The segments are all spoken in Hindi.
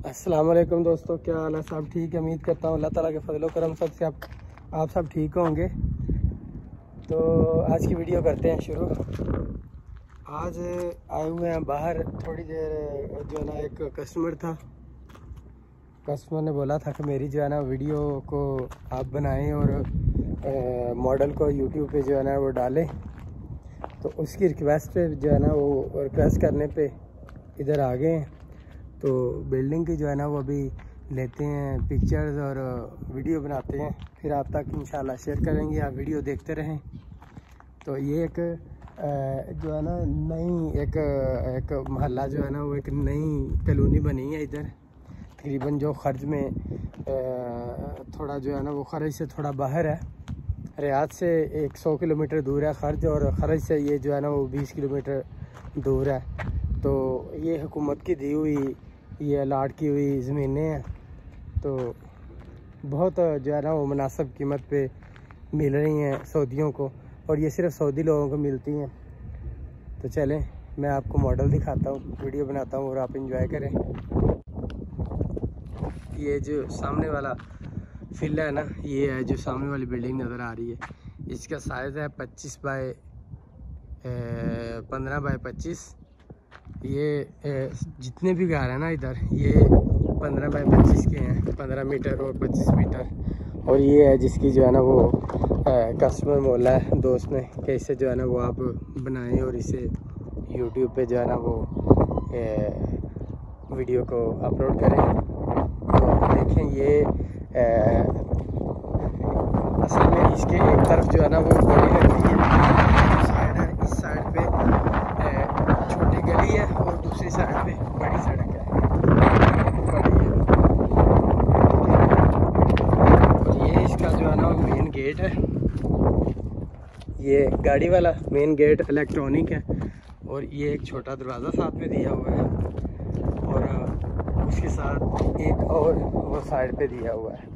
वालेकुम दोस्तों, क्या हाल है? सब ठीक है? उम्मीद करता हूँ अल्लाह ताला के फजलो करम सबसे आप आप सब ठीक होंगे। तो आज की वीडियो करते हैं शुरू। आज आए हुए हैं बाहर, थोड़ी देर, जो है ना, एक कस्टमर था। कस्टमर ने बोला था कि मेरी जो है ना, वीडियो को आप बनाएँ और मॉडल को यूट्यूब पे जो है ना, वो डालें। तो उसकी रिक्वेस्ट पे जो है ना, वो रिक्वेस्ट करने पे इधर आ गए हैं। तो बिल्डिंग की जो है ना, वो अभी लेते हैं पिक्चर्स और वीडियो बनाते हैं। फिर आप तक इंशाल्लाह शेयर करेंगे, आप वीडियो देखते रहें। तो ये एक जो है ना, नई एक एक मोहल्ला जो है ना, वो एक नई कलोनी बनी है इधर। तकरीबन जो ख़र्ज में थोड़ा जो है ना, वो ख़र्ज से थोड़ा बाहर है। रियाद से 100 किलोमीटर दूर है ख़र्ज और ख़र्ज से ये जो है ना, वो 20 किलोमीटर दूर है। तो ये हुकूमत की दी हुई ये अलाट की हुई ज़मीनें हैं तो बहुत जो है ना वो मुनासब कीमत पे मिल रही हैं सऊदियों को, और ये सिर्फ़ सऊदी लोगों को मिलती हैं। तो चलें, मैं आपको मॉडल दिखाता हूँ वीडियो बनाता हूँ और आप इंजॉय करें। ये जो सामने वाला फिल्ला है ना, ये है जो सामने वाली बिल्डिंग नज़र आ रही है। इसका साइज़ है पच्चीस बाय पंद्रह बाय पच्चीस। ये जितने भी घर हैं ना इधर, ये पंद्रह बाई पच्चीस के हैं, पंद्रह मीटर और पच्चीस मीटर। और ये है जिसकी जो है ना वो कस्टमर बोला है, दोस्त ने, कि इसे जो है ना वो आप बनाएँ और इसे यूट्यूब पे जो है ना वो वीडियो को अपलोड करें। तो देखें ये असल में इसके एक तरफ़ जो है ना वो बड़ी लगती है साइड है इस साइड पे छोटी गली है और दूसरी साइड पे बड़ी सड़क है और ये इसका जो है ना मेन गेट है ये गाड़ी वाला मेन गेट इलेक्ट्रॉनिक है और ये एक छोटा दरवाज़ा साथ में दिया हुआ है और उसके साथ एक और वो साइड पे दिया हुआ है।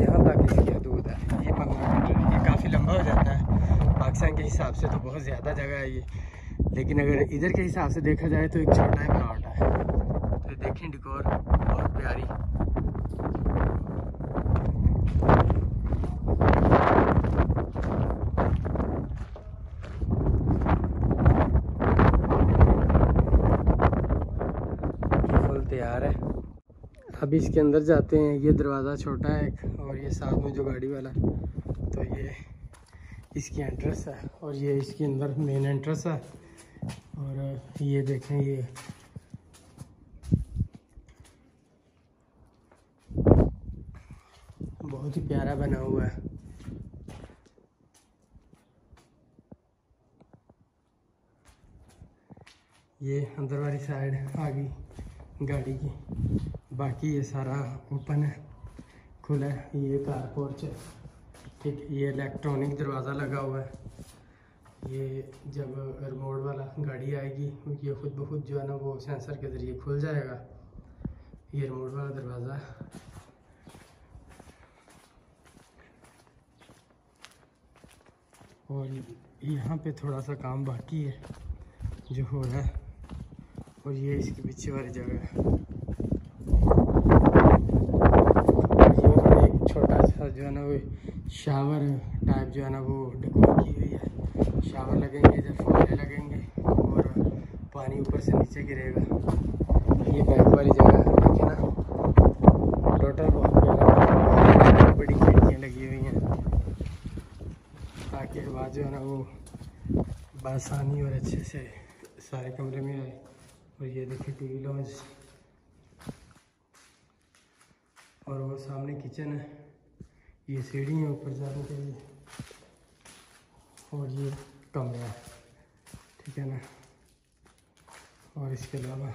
यहाँ तक इसकी हदूद है। ये पंद्रह मीटर ये काफ़ी लंबा हो जाता है। पाकिस्तान के हिसाब से तो बहुत ज़्यादा जगह है ये। लेकिन अगर इधर के हिसाब से देखा जाए तो एक छोटा ही प्लॉट है। तो देखें डिकोर बहुत प्यारी फुल तैयार है अब इसके अंदर जाते हैं। ये दरवाज़ा छोटा है और ये साथ में जो गाड़ी वाला। तो ये इसकी एंट्रेंस है और ये इसके अंदर मेन एंट्रेंस है। और ये देखें ये। बहुत ही प्यारा बना हुआ है। ये अंदर वाली साइड आ गई गाड़ी की। बाकी ये सारा ओपन है, खुला है, ये कार पोर्च है, ठीक, ये इलेक्ट्रॉनिक दरवाज़ा लगा हुआ है। ये जब रिमोट वाला गाड़ी आएगी ये खुद ब खुद जो है ना वो सेंसर के ज़रिए खुल जाएगा, ये रिमोट वाला दरवाज़ा और यहाँ पे थोड़ा सा काम बाकी है, जो हो रहा है, और ये इसके पीछे वाली जगह है ये एक छोटा सा जो है ना वो शावर टाइप जो है ना वो डेकोर की हुई है। शावर लगेंगे, इधर फवारे लगेंगे और पानी ऊपर से नीचे गिरेगा। ये बैक वाली जगह देखिए ना। टोटल बहुत प्यारा बड़ी खिड़कियाँ लगी हुई हैं। ताकि आवाज़ जो है ना वो बासानी और अच्छे से सारे कमरे में आए। और ये देखिए टी वी लॉन्च। और वो सामने किचन है। ये सीढ़ी है ऊपर जाने के लिए। और ये कमरा ठीक है ना? और इसके अलावा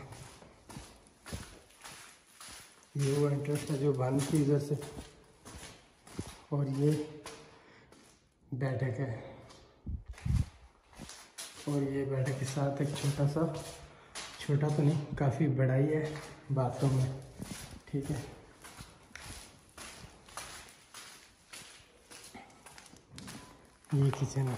ये वो इंटरेस्ट है जो बंद की इधर से। और ये बैठक है। और ये बैठक के साथ एक छोटा सा, छोटा तो नहीं, काफ़ी बड़ा ही है बाथरूम में ठीक है? ये किचन है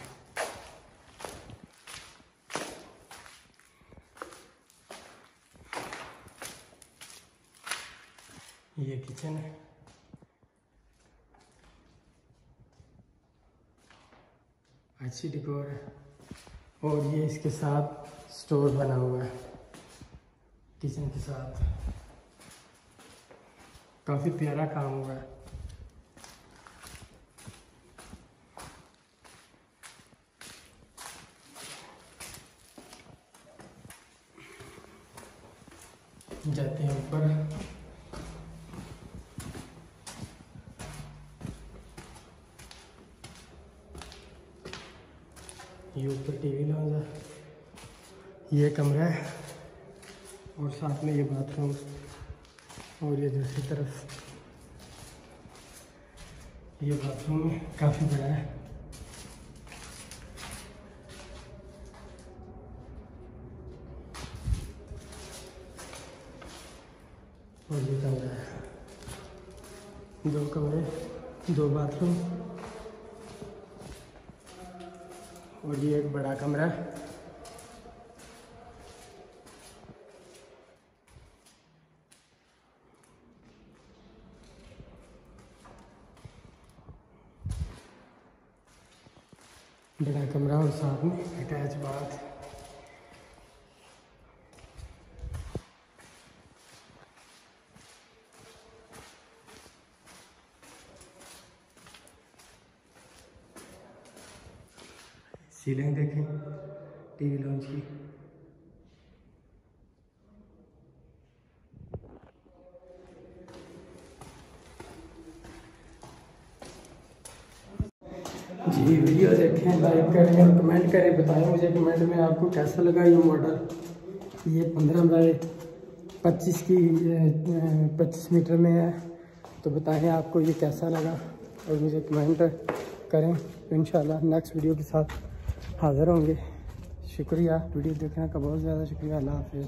ये किचन है अच्छी डिकोर है और ये इसके साथ स्टोर बना हुआ है किचन के साथ काफ़ी प्यारा काम हुआ है जाते हैं ऊपर। ये ऊपर टीवी लॉन्ज है। ये कमरा है और साथ में ये बाथरूम और ये दूसरी तरफ़। ये बाथरूम काफ़ी बड़ा है। और ये कमरा है। दो कमरे, दो बाथरूम। और ये एक बड़ा कमरा बड़ा कमरा और साथ में अटैच बाथ। सीलिंग देखें टीवी लॉन्च की। जी वीडियो देखें लाइक करें और कमेंट करें, बताएँ मुझे कमेंट में आपको कैसा लगा ये मॉडल ये पंद्रह बाई पच्चीस की पच्चीस मीटर में है तो बताएँ आपको ये कैसा लगा और मुझे कमेंट करें। इन नेक्स्ट वीडियो के साथ। हाज़िर होंगे। शुक्रिया। वीडियो देखने का बहुत ज़्यादा शुक्रिया। अल्लाह हाफिज़।